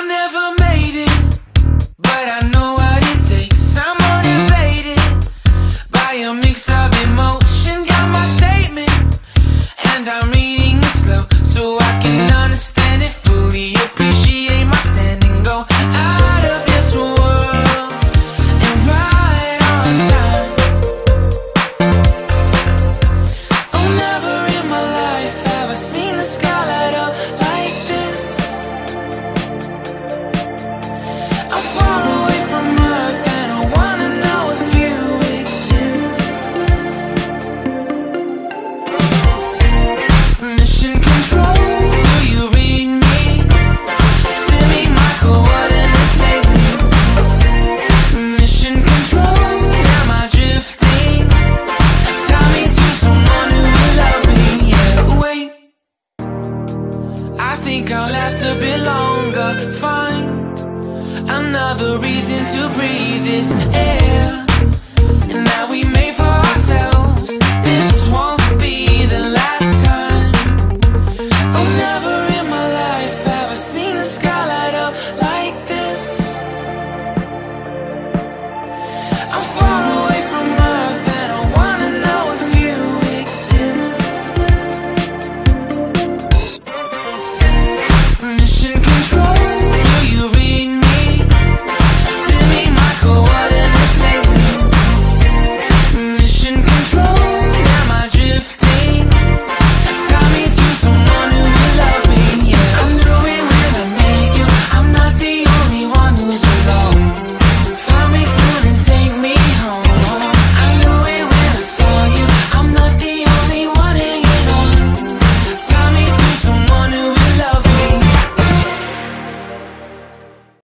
I never made it, but I know what it takes. I'm motivated by a mix of emotion. Got my statement, and I'm reading it slow so I can. think I'll last a bit longer. Find another reason to breathe this air. And now we made for ourselves. This won't be the last time. I've never in my life ever seen the sky light up like this. I'm